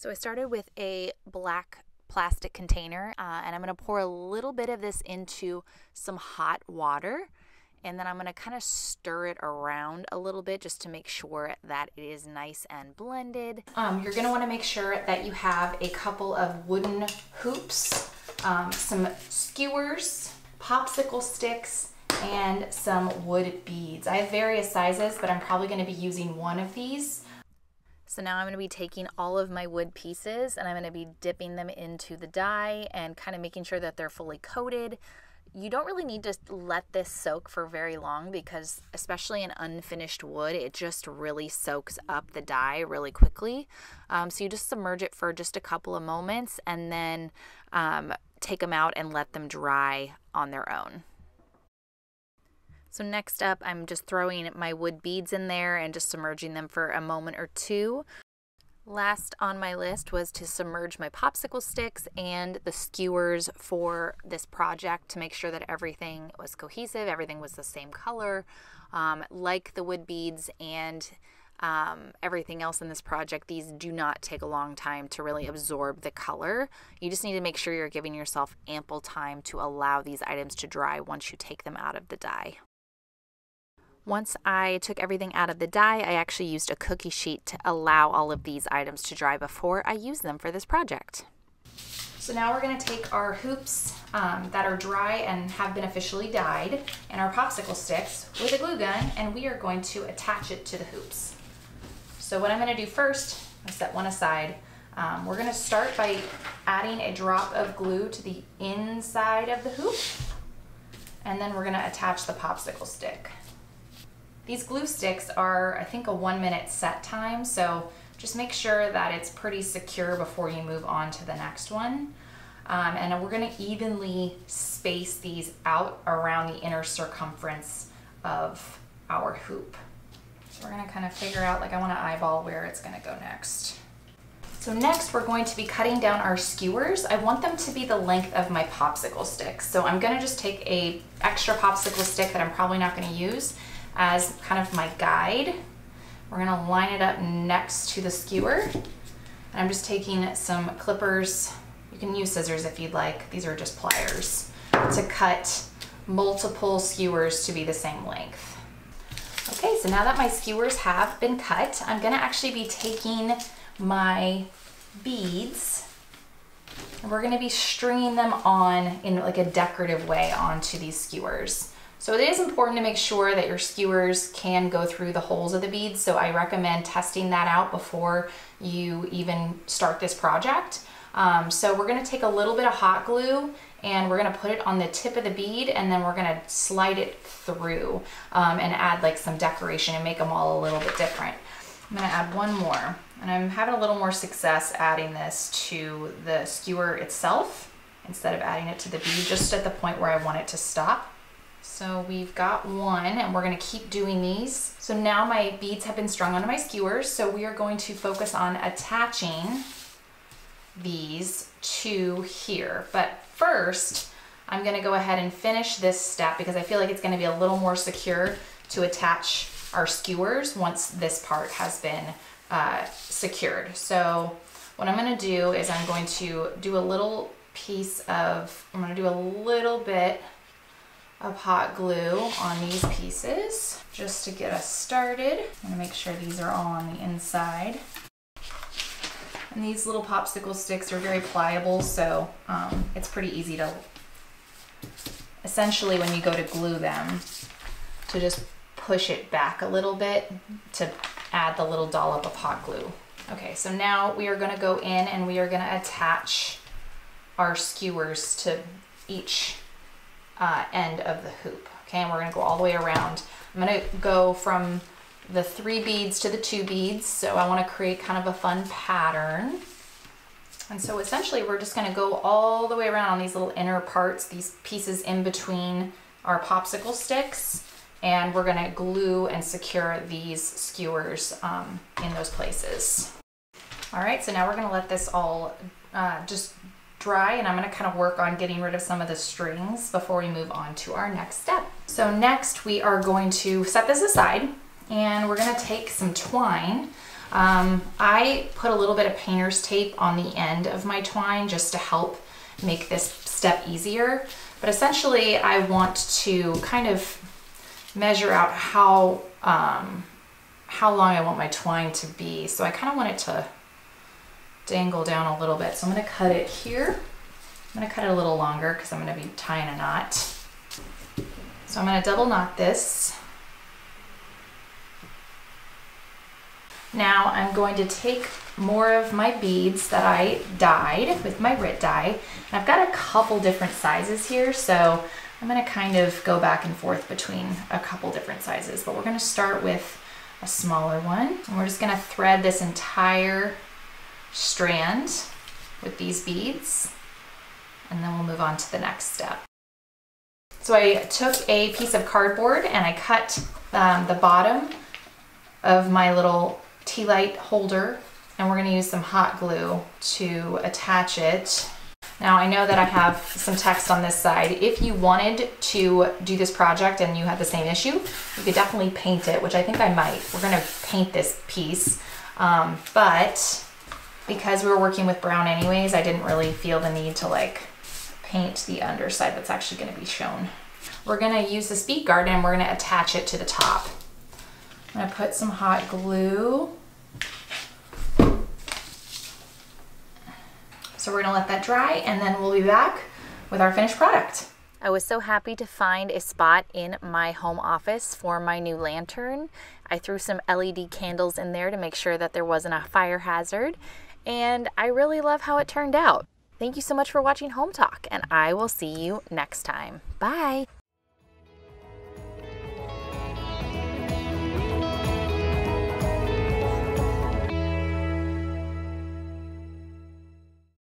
So I started with a black plastic container uh, and I'm going to pour a little bit of this into some hot water and then I'm going to kind of stir it around a little bit just to make sure that it is nice and blended. Um, you're going to want to make sure that you have a couple of wooden hoops, um, some skewers, popsicle sticks, and some wood beads. I have various sizes, but I'm probably going to be using one of these. So now I'm going to be taking all of my wood pieces and I'm going to be dipping them into the dye and kind of making sure that they're fully coated. You don't really need to let this soak for very long because especially in unfinished wood, it just really soaks up the dye really quickly. Um, so you just submerge it for just a couple of moments and then um, take them out and let them dry on their own. So next up, I'm just throwing my wood beads in there and just submerging them for a moment or two. Last on my list was to submerge my popsicle sticks and the skewers for this project to make sure that everything was cohesive, everything was the same color. Um, like the wood beads and um, everything else in this project, these do not take a long time to really absorb the color. You just need to make sure you're giving yourself ample time to allow these items to dry once you take them out of the dye. Once I took everything out of the dye, I actually used a cookie sheet to allow all of these items to dry before I use them for this project. So now we're going to take our hoops um, that are dry and have been officially dyed and our popsicle sticks with a glue gun and we are going to attach it to the hoops. So what I'm going to do first, I'll set one aside. Um, we're going to start by adding a drop of glue to the inside of the hoop and then we're going to attach the popsicle stick. These glue sticks are, I think, a one minute set time, so just make sure that it's pretty secure before you move on to the next one. Um, and we're gonna evenly space these out around the inner circumference of our hoop. So we're gonna kind of figure out, like I wanna eyeball where it's gonna go next. So next we're going to be cutting down our skewers. I want them to be the length of my popsicle sticks. So I'm gonna just take a extra popsicle stick that I'm probably not gonna use as kind of my guide. We're gonna line it up next to the skewer. And I'm just taking some clippers. You can use scissors if you'd like. These are just pliers to cut multiple skewers to be the same length. Okay, so now that my skewers have been cut, I'm gonna actually be taking my beads and we're gonna be stringing them on in like a decorative way onto these skewers. So it is important to make sure that your skewers can go through the holes of the beads. So I recommend testing that out before you even start this project. Um, so we're gonna take a little bit of hot glue and we're gonna put it on the tip of the bead and then we're gonna slide it through um, and add like some decoration and make them all a little bit different. I'm gonna add one more and I'm having a little more success adding this to the skewer itself instead of adding it to the bead just at the point where I want it to stop. So we've got one and we're gonna keep doing these. So now my beads have been strung onto my skewers. So we are going to focus on attaching these to here. But first, I'm gonna go ahead and finish this step because I feel like it's gonna be a little more secure to attach our skewers once this part has been uh, secured. So what I'm gonna do is I'm going to do a little piece of, I'm gonna do a little bit of hot glue on these pieces just to get us started. I'm gonna make sure these are all on the inside. And these little popsicle sticks are very pliable, so um, it's pretty easy to, essentially when you go to glue them, to just push it back a little bit to add the little dollop of hot glue. Okay, so now we are gonna go in and we are gonna attach our skewers to each uh, end of the hoop. Okay, and we're gonna go all the way around. I'm gonna go from the three beads to the two beads. So I wanna create kind of a fun pattern. And so essentially we're just gonna go all the way around on these little inner parts, these pieces in between our popsicle sticks. And we're gonna glue and secure these skewers um, in those places. All right, so now we're gonna let this all uh, just dry and I'm gonna kind of work on getting rid of some of the strings before we move on to our next step. So next we are going to set this aside and we're gonna take some twine. Um, I put a little bit of painter's tape on the end of my twine just to help make this step easier. But essentially I want to kind of measure out how, um, how long I want my twine to be. So I kind of want it to dangle down a little bit. So I'm going to cut it here. I'm going to cut it a little longer because I'm going to be tying a knot. So I'm going to double knot this. Now I'm going to take more of my beads that I dyed with my RIT dye. And I've got a couple different sizes here, so I'm gonna kind of go back and forth between a couple different sizes, but we're gonna start with a smaller one. And we're just gonna thread this entire strand with these beads, and then we'll move on to the next step. So I took a piece of cardboard and I cut um, the bottom of my little tea light holder and we're gonna use some hot glue to attach it. Now I know that I have some text on this side. If you wanted to do this project and you had the same issue, you could definitely paint it, which I think I might. We're gonna paint this piece, um, but because we were working with brown anyways, I didn't really feel the need to like paint the underside that's actually gonna be shown. We're gonna use the speed guard and we're gonna attach it to the top. I'm gonna put some hot glue So we're gonna let that dry and then we'll be back with our finished product. I was so happy to find a spot in my home office for my new lantern. I threw some LED candles in there to make sure that there wasn't a fire hazard, and I really love how it turned out. Thank you so much for watching Hometalk, and I will see you next time. Bye!